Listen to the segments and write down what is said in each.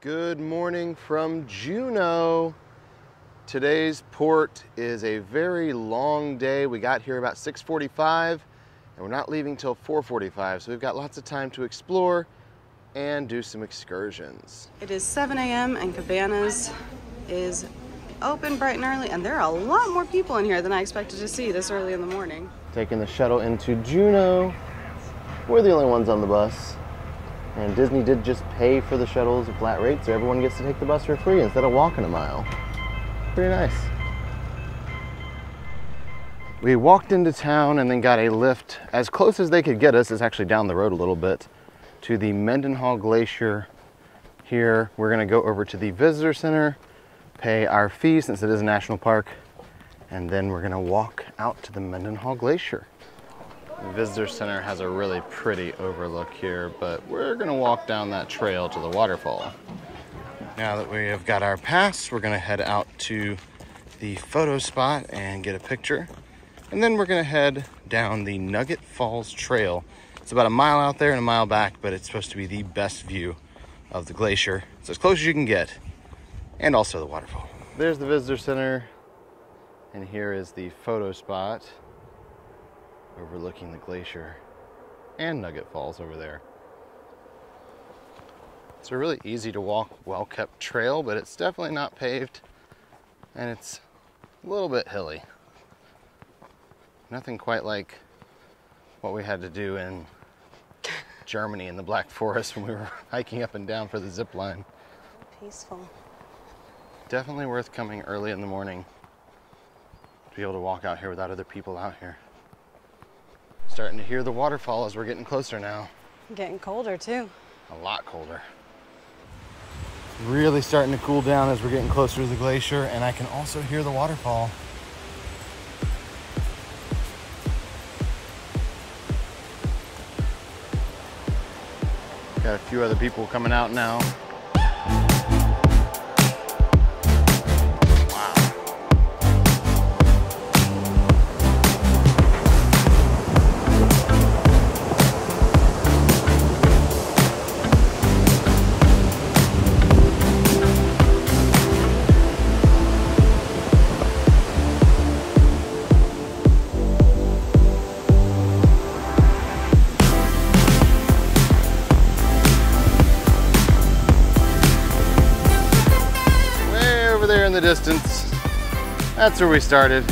Good morning from Juneau. Today's port is a very long day. We got here about 6:45 and we're not leaving till 4:45, so we've got lots of time to explore and do some excursions. It is 7 a.m. and Cabanas is open bright and early, and there are a lot more people in here than I expected to see this early in the morning. Taking the shuttle into Juneau. We're the only ones on the bus. And Disney did just pay for the shuttles a flat rate, so everyone gets to take the bus for free instead of walking a mile. Pretty nice. We walked into town and then got a lift as close as they could get us. It's actually down the road a little bit to the Mendenhall Glacier here. We're gonna go over to the visitor center, pay our fee since it is a national park, and then we're gonna walk out to the Mendenhall Glacier. The visitor center has a really pretty overlook here, but we're gonna walk down that trail to the waterfall. Now that we have got our pass, we're gonna head out to the photo spot and get a picture. And then we're gonna head down the Nugget Falls Trail. It's about a mile out there and a mile back, but it's supposed to be the best view of the glacier. It's as close as you can get, and also the waterfall. There's the visitor center, and here is the photo spot overlooking the glacier and Nugget Falls over there. It's a really easy to walk, well kept trail, but it's definitely not paved and it's a little bit hilly. Nothing quite like what we had to do in Germany in the Black Forest when we were hiking up and down for the zip line. Peaceful. Definitely worth coming early in the morning to be able to walk out here without other people out here. Starting to hear the waterfall as we're getting closer now. Getting colder too. A lot colder. Really starting to cool down as we're getting closer to the glacier, and I can also hear the waterfall. Got a few other people coming out now. Distance. That's where we started.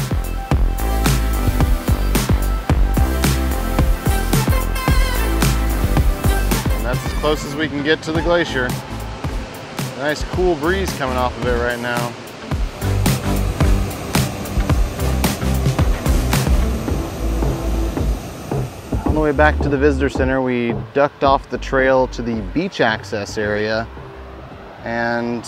And that's as close as we can get to the glacier. Nice cool breeze coming off of it right now. On the way back to the visitor center, we ducked off the trail to the beach access area and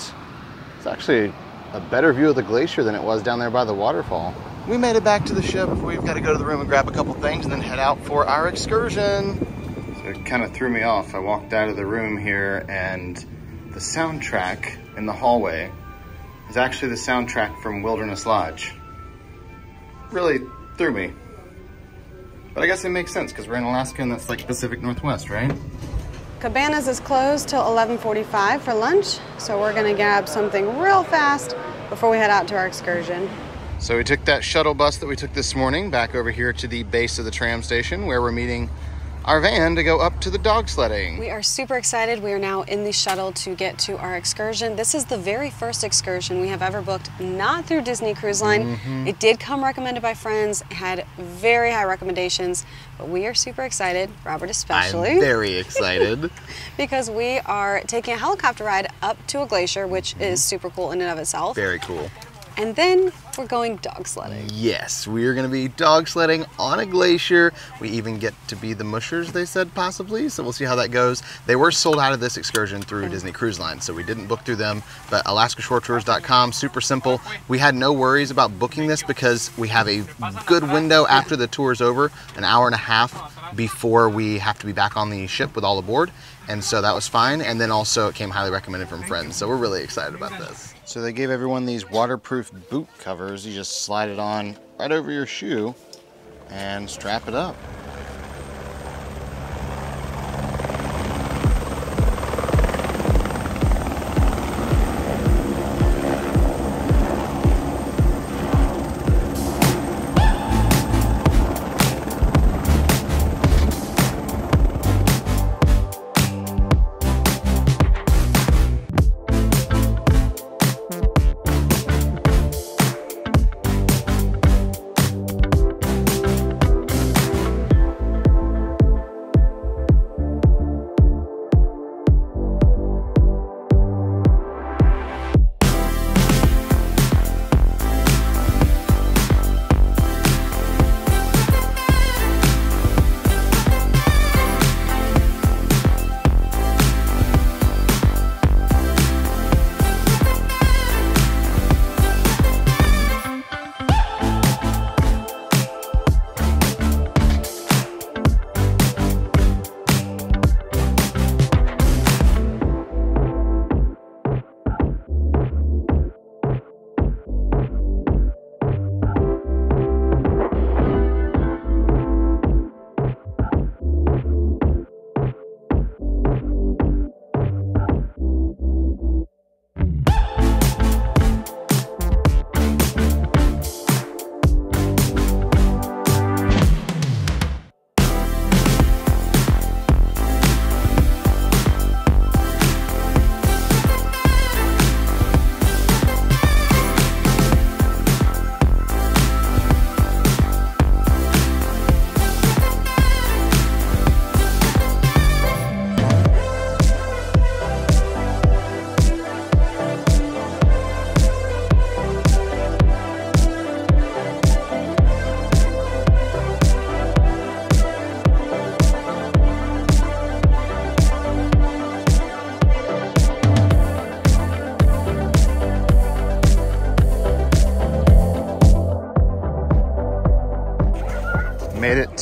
it's actually a better view of the glacier than it was down there by the waterfall. We made it back to the ship. We've got to go to the room and grab a couple things and then head out for our excursion. So it kind of threw me off. I walked out of the room here and the soundtrack in the hallway is actually the soundtrack from Wilderness Lodge. Really threw me. But I guess it makes sense because we're in Alaska and that's like Pacific Northwest, right? Cabanas is closed till 11:45 for lunch, so we're gonna grab something real fast before we head out to our excursion. So we took that shuttle bus that we took this morning back over here to the base of the tram station where we're meeting our van to go up to the dog sledding. We are super excited. We are now in the shuttle to get to our excursion. This is the very first excursion we have ever booked, not through Disney Cruise Line. Mm-hmm. It did come recommended by friends, had very high recommendations, but we are super excited, Robert especially. I'm very excited. because we are taking a helicopter ride up to a glacier, which mm-hmm. is super cool in and of itself. very cool. And then we're going dog sledding. Yes, we are going to be dog sledding on a glacier. We even get to be the mushers, they said, possibly. So we'll see how that goes. They were sold out of this excursion through oh. Disney Cruise Line, so we didn't book through them. But AlaskaShoreTours.com, super simple. We had no worries about booking this because we have a good window after the tour is over, an hour and a half before we have to be back on the ship with all aboard. And so that was fine. And then also it came highly recommended from friends. So we're really excited about this. So they gave everyone these waterproof boot covers. You just slide it on right over your shoe and strap it up.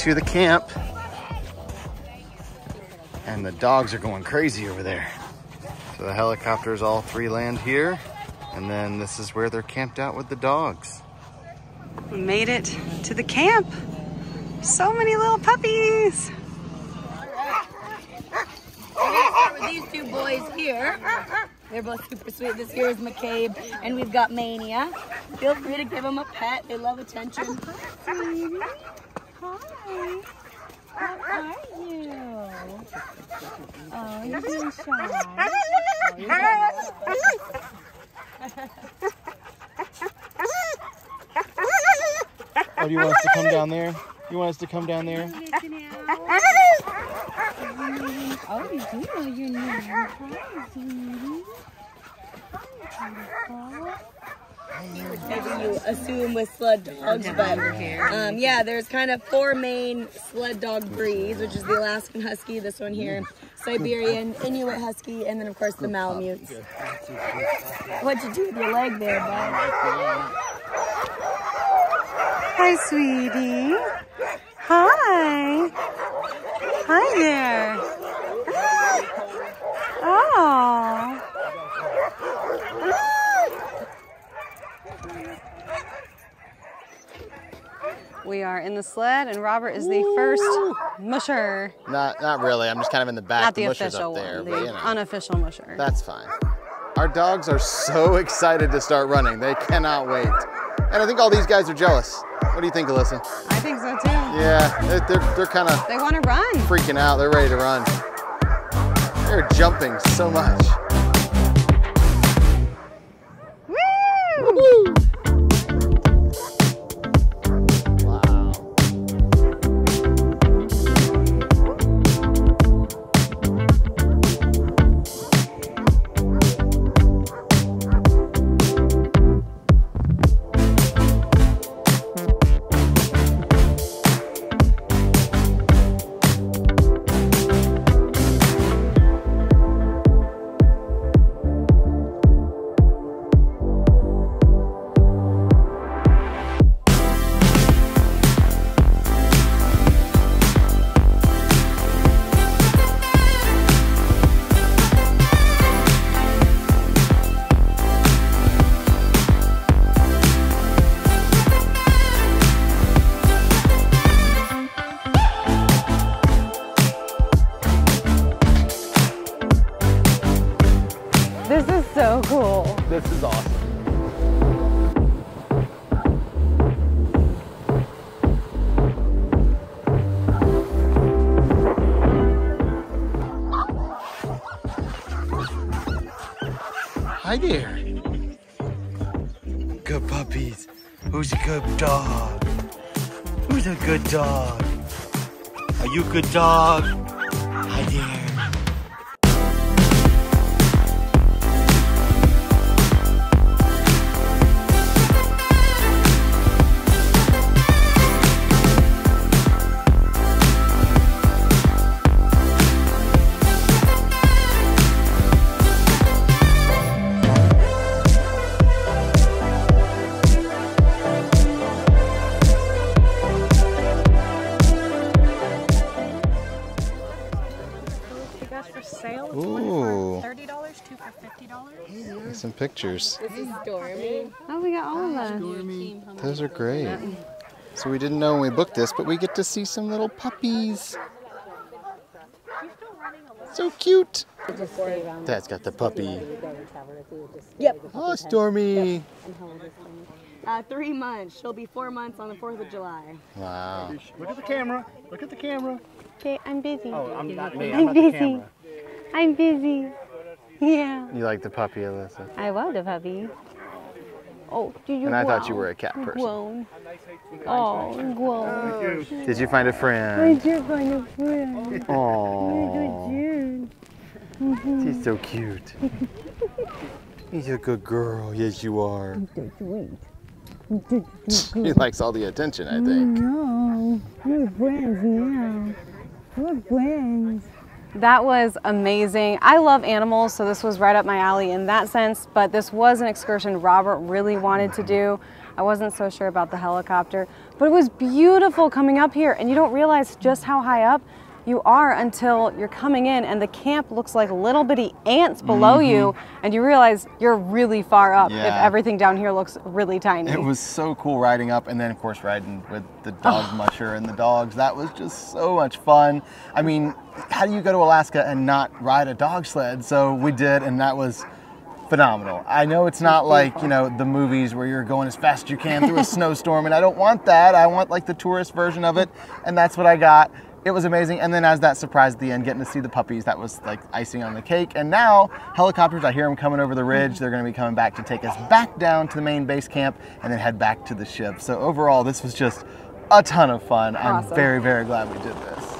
To the camp. And the dogs are going crazy over there. So the helicopters all three land here. And then this is where they're camped out with the dogs. We made it to the camp. So many little puppies. these two boys here. They're both super sweet. This here is McCabe, and we've got Mania. Feel free to give them a pet. They love attention. Hi. How are you? Oh, you're shy. Do you want us to come down there? You want us to come down there? Oh, you do. Hi, sweetie. Maybe you assume with sled dogs, but um, yeah, there's kind of four main sled dog breeds, which is the Alaskan Husky, this one here, Siberian, Inuit Husky, and then of course the Malamutes. What'd you do with your leg there, bud? Hi, sweetie. Hi. Hi there. Oh. We are in the sled, and Robert is the first musher. Not, not really. I'm just kind of in the back. Not the, musher's official up there, one, but, the you know, unofficial musher. that's fine. Our dogs are so excited to start running. They cannot wait. And I think all these guys are jealous. What do you think, Alyssa? I think so too. Yeah, they're, they're, they're kind of They want to run. freaking out. They're ready to run. They're jumping so much. So cool. This is awesome. Hi there. Good puppies. Who's a good dog? Who's a good dog? Are you a good dog? Pictures. This is Stormy. Oh, we got all of them. Those are great. So we didn't know when we booked this, but we get to see some little puppies. So cute. Dad's got the puppy. Yep. Oh, Stormy. Uh, three months. She'll be four months on the 4th of July. Wow. Look at the camera. Look at the camera. Okay, I'm busy. Oh, I'm not me. I'm I'm not the busy. camera. I'm busy. Yeah. You like the puppy, Alyssa? I love the puppy. Oh, did you And I thought you were a cat person. Grown. Oh, grown. Did you find a friend? I did find a friend. Oh, she's so cute. He's a good girl. Yes, you are. She likes all the attention, I think. No, we're friends now. We're friends. That was amazing. I love animals, so this was right up my alley in that sense, but this was an excursion Robert really wanted to do. I wasn't so sure about the helicopter, but it was beautiful coming up here and you don't realize just how high up you are until you're coming in and the camp looks like little bitty ants below you and you realize you're really far up if Mm-hmm. Everything down here looks really tiny. It was so cool riding up, and then of course riding with the dog musher and the dogs. That was just so much fun. I mean, how do you go to Alaska and not ride a dog sled? So we did, and that was phenomenal. I know it's not like you know the movies where you're going as fast as you can through a snowstorm, and I don't want that. I want like the tourist version of it, and that's what I got. It was amazing, and then as that surprise at the end, getting to see the puppies, that was like icing on the cake. And now helicopters, I hear them coming over the ridge. They're going to be coming back to take us back down to the main base camp, and then head back to the ship. So overall, this was just a ton of fun. I'm very, very glad we did this.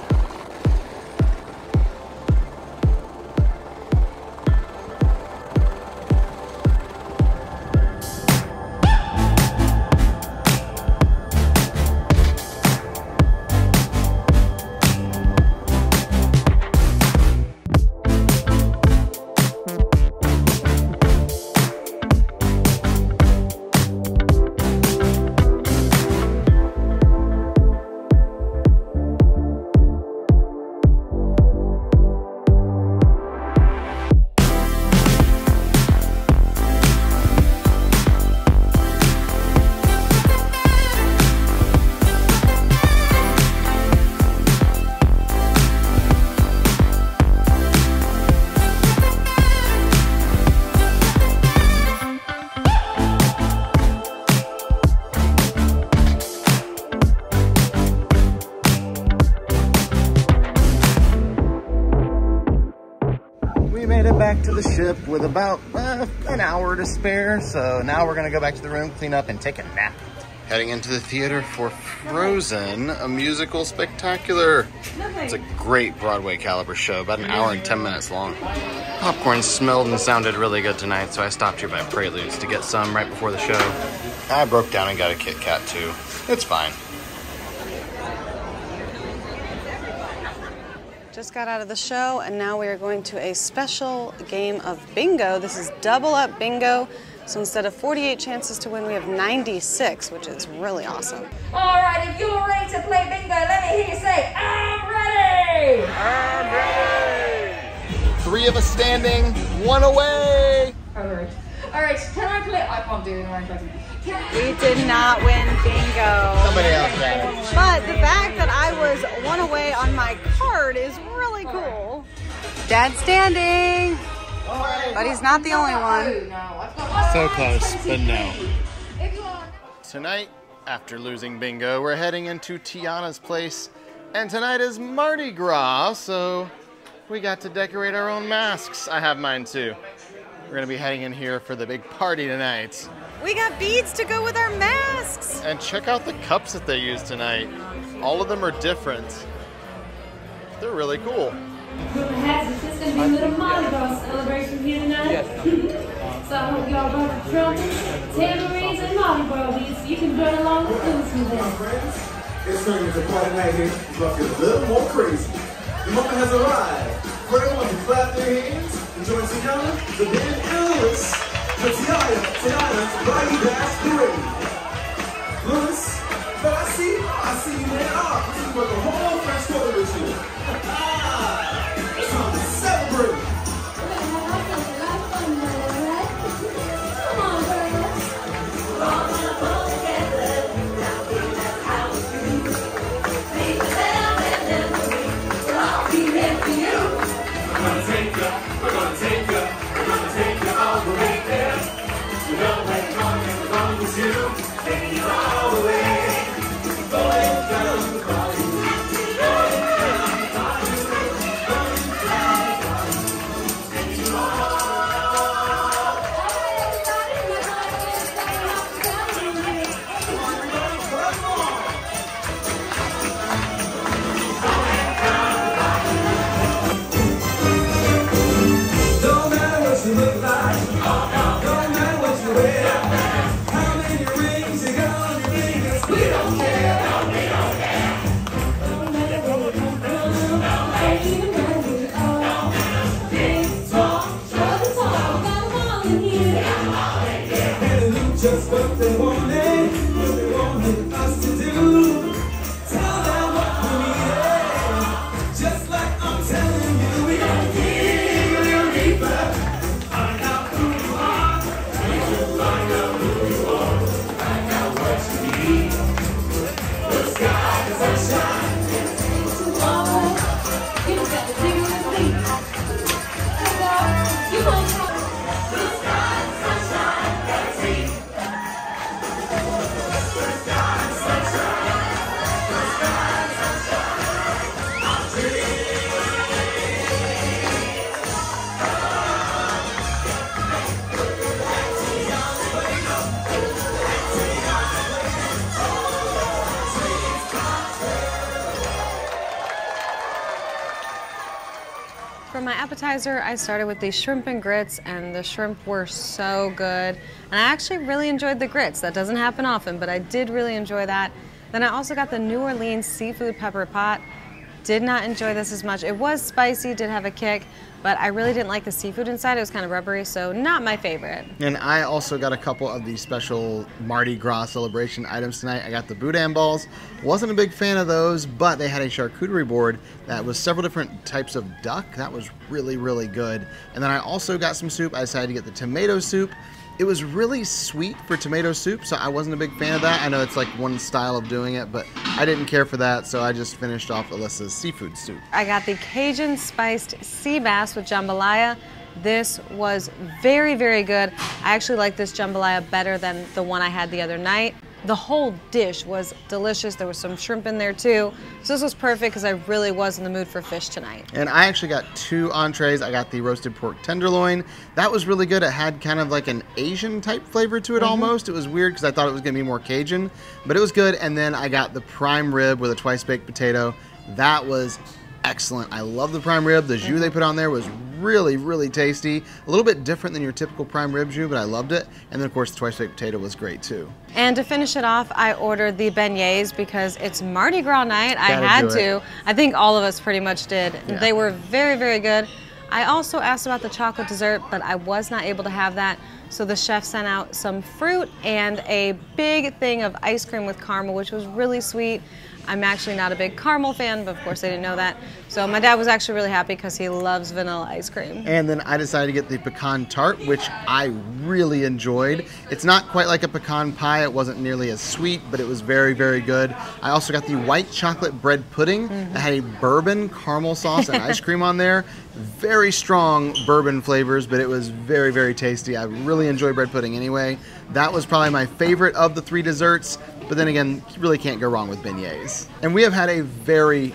With about uh, an hour to spare, so now we're gonna go back to the room, clean up, and take a nap. Heading into the theater for Frozen, a musical spectacular. It's a great Broadway caliber show, about an hour and 10 minutes long. Popcorn smelled and sounded really good tonight, so I stopped here by Preludes to get some right before the show. I broke down and got a Kit Kat too. It's fine. Just got out of the show, and now we are going to a special game of bingo. This is double up bingo. So instead of 48 chances to win, we have 96, which is really awesome. All right, if you're ready to play bingo, let me hear you say, I'm ready. Three of us standing, one away. All right. All right, can I play? I can't do it. I'm. Can I? We did not win bingo. Somebody else got it. But the fact that I was one away on my card is really cool. Dad's standing, but he's not the only one. So close, but no. Tonight, after losing bingo, we're heading into Tiana's place. And tonight is Mardi Gras, so we got to decorate our own masks. I have mine too. We're gonna be heading in here for the big party tonight. We got beads to go with our masks. And check out the cups that they use tonight. All of them are different. They're really cool. Has this gonna be a little Mardi Gras celebration here tonight? so I hope y'all brought the trumpets, tambourines, and Mardi Gras beats. You can join along with us with that. It's turning into party night here. It's about to get a little more crazy. The moment has arrived for everyone clap their hands Tiana, the band and Lewis for Tiana, Tiana's Party Bash Lewis, but I see, I see you man. Ah, this is what the whole appetizer, I started with these shrimp and grits, and the shrimp were so good. And I actually really enjoyed the grits. That doesn't happen often, but I did really enjoy that. Then I also got the New Orleans seafood pepper pot. Did not enjoy this as much. It was spicy, did have a kick, but I really didn't like the seafood inside. It was kind of rubbery, so not my favorite. And I also got a couple of the special Mardi Gras celebration items tonight. I got the boudin balls. Wasn't a big fan of those, but they had a charcuterie board that was several different types of duck. That was really, really good. And then I also got some soup. I decided to get the tomato soup. It was really sweet for tomato soup, so I wasn't a big fan of that. I know it's like one style of doing it, but I didn't care for that, so I just finished off Alyssa's seafood soup. I got the Cajun spiced sea bass with jambalaya. This was very, very good. I actually like this jambalaya better than the one I had the other night. The whole dish was delicious. There was some shrimp in there too. So this was perfect because I really was in the mood for fish tonight. And I actually got two entrees. I got the roasted pork tenderloin. That was really good. It had kind of like an Asian type flavor to it mm-hmm. almost. It was weird because I thought it was going to be more Cajun, but it was good. And then I got the prime rib with a twice baked potato. That was excellent. I love the prime rib. The jus they put on there was really, really tasty. A little bit different than your typical prime rib jus, but I loved it. And then, of course, the twice baked potato was great too. And to finish it off, I ordered the beignets because it's Mardi Gras night. I Gotta had to. I think all of us pretty much did. Yeah. They were very, very good. I also asked about the chocolate dessert, but I was not able to have that. So the chef sent out some fruit and a big thing of ice cream with caramel, which was really sweet. I'm actually not a big caramel fan, but of course I didn't know that. So my dad was actually really happy because he loves vanilla ice cream. And then I decided to get the pecan tart, which I really enjoyed. It's not quite like a pecan pie. It wasn't nearly as sweet, but it was very, very good. I also got the white chocolate bread pudding that had a bourbon caramel sauce and ice cream on there. Very strong bourbon flavors, but it was very, very tasty. I really enjoy bread pudding anyway. That was probably my favorite of the three desserts, but then again, really can't go wrong with beignets. And we have had a very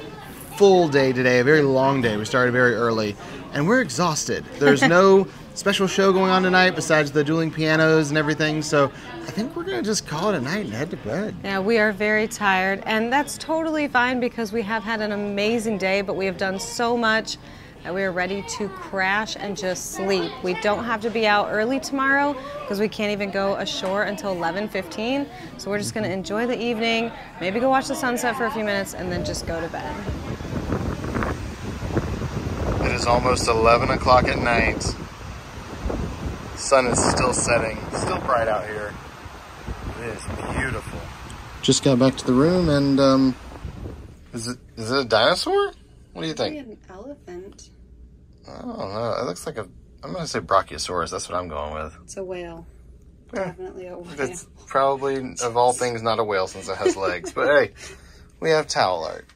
full day today, a very long day. We started very early, and we're exhausted. There's no special show going on tonight besides the dueling pianos and everything, so I think we're gonna just call it a night and head to bed. Yeah, we are very tired, and that's totally fine because we have had an amazing day, but we have done so much that we are ready to crash and just sleep. We don't have to be out early tomorrow because we can't even go ashore until 11:15. So we're just going to enjoy the evening, maybe go watch the sunset for a few minutes, and then just go to bed. It is almost 11 o'clock at night. Sun is still setting, still bright out here. It is beautiful. Just got back to the room and um is it is it a dinosaur? What do you think? An elephant. I don't know. It looks like a I'm gonna say Brachiosaurus, that's what I'm going with. It's a whale. Yeah. Definitely a whale. It's probably of all things not a whale since it has legs. But hey, we have towel art.